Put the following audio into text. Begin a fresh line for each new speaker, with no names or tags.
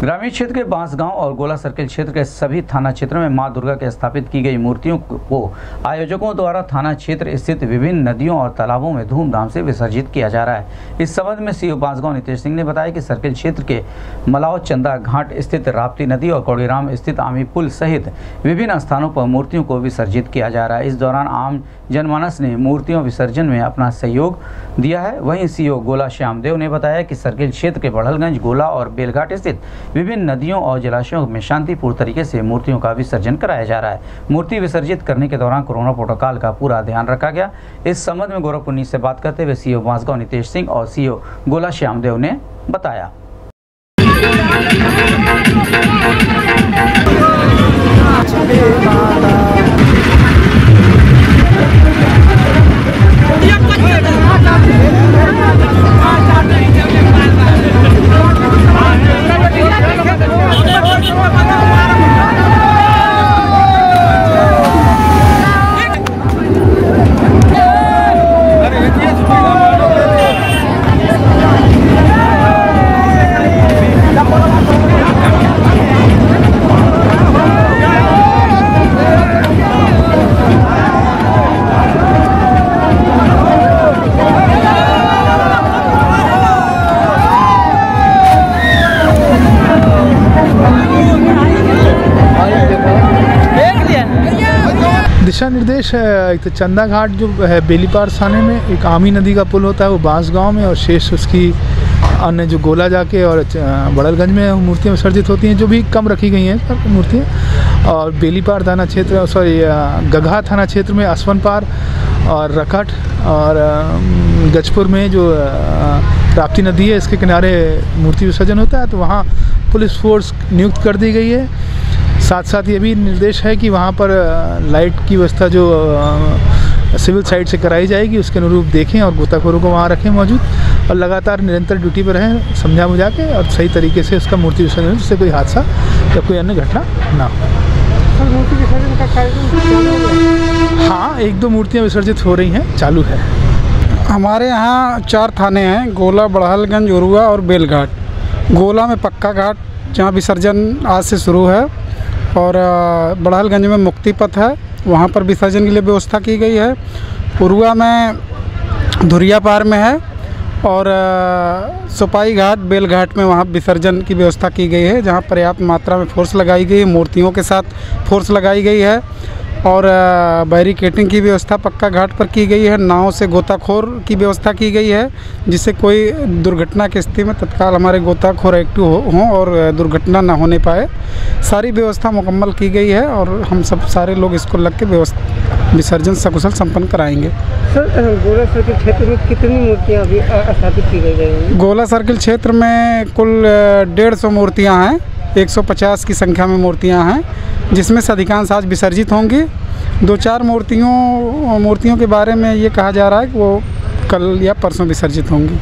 ग्रामीण क्षेत्र के बांसगांव और गोला सर्किल क्षेत्र के सभी थाना क्षेत्रों में माँ दुर्गा के स्थापित की गई मूर्तियों को आयोजकों द्वारा थाना क्षेत्र स्थित विभिन्न नदियों और तालाबों में धूमधाम से विसर्जित किया जा रहा है। इस संबंध में सीओ बांसगांव नितेश सिंह ने बताया कि सर्किल क्षेत्र के मलाव चंदा घाट स्थित राप्ती नदी और कौड़ीराम स्थित आमी पुल सहित विभिन्न स्थानों पर मूर्तियों को विसर्जित किया जा रहा है। इस दौरान आम जनमानस ने मूर्तियों विसर्जन में अपना सहयोग दिया है। वहीं सीओ गोला श्यामदेव ने बताया कि सर्किल क्षेत्र के बढ़लगंज गोला और बेलघाट स्थित विभिन्न नदियों और जलाशयों में शांतिपूर्ण तरीके से मूर्तियों का विसर्जन कराया जा रहा है। मूर्ति विसर्जित करने के दौरान कोरोना प्रोटोकॉल का पूरा ध्यान रखा गया। इस संबंध में गौरव पुन्नी से बात करते हुए सीओ बांसगांव नितेश सिंह और सीओ गोला श्यामदेव ने बताया।
दिशा निर्देश एक तो चंदा घाट जो है, बेलीपार थाने में, एक आमी नदी का पुल होता है, वो बाँस गाँव में, और शेष उसकी अन्य जो गोला जाके और बड़लगंज में मूर्तियाँ विसर्जित होती हैं, जो भी कम रखी गई हैं मूर्तियाँ। और बेलीपार थाना क्षेत्र सॉरी गगहा थाना क्षेत्र में असवन पार और रखट और गजपुर में जो राप्ती नदी है, इसके किनारे मूर्ति विसर्जन होता है तो वहाँ पुलिस फोर्स नियुक्त कर दी गई है। साथ साथ ये भी निर्देश है कि वहाँ पर लाइट की व्यवस्था जो सिविल साइड से कराई जाएगी उसके अनुरूप देखें और गोताखोरों को वहाँ रखें मौजूद और लगातार निरंतर ड्यूटी पर रहें समझा बुझा के और सही तरीके से उसका मूर्ति विसर्जन हो, जिससे कोई हादसा या कोई अन्य घटना ना हो।
हो
हाँ? एक दो मूर्तियाँ विसर्जित हो रही हैं चालू है।
हमारे यहाँ चार थाने हैं गोला बड़हलगंज उरुआ और बेलघाट। गोला में पक्का घाट जहाँ विसर्जन आज से शुरू है। और बड़ालगंज में मुक्ति पथ है। वहाँ पर विसर्जन के लिए व्यवस्था की गई है। उरुआ में धुरिया पार में है और सुपाई घाट बेलघाट में वहाँ विसर्जन की व्यवस्था की गई है, जहाँ पर्याप्त मात्रा में फोर्स लगाई गई है, मूर्तियों के साथ फोर्स लगाई गई है। और बैरिकेटिंग की व्यवस्था पक्का घाट पर की गई है। नाव से गोताखोर की व्यवस्था की गई है जिससे कोई दुर्घटना की स्थिति में तत्काल हमारे गोताखोर एक्टिव हो हों और दुर्घटना ना होने पाए। सारी व्यवस्था मुकम्मल की गई है और हम सब सारे लोग इसको लग के व्यवस्था विसर्जन सकुशल संपन्न कराएँगे।
सर गोला सर्किल क्षेत्र में कितनी मूर्तियाँ अभी स्थापित की गई हैं?
गोला सर्किल क्षेत्र में कुल डेढ़ सौ मूर्तियाँ हैं 150 की संख्या में मूर्तियाँ हैं। जिसमें से अधिकांश आज विसर्जित होंगी। दो चार मूर्तियों मूर्तियों के बारे में ये कहा जा रहा है कि वो कल या परसों विसर्जित होंगी।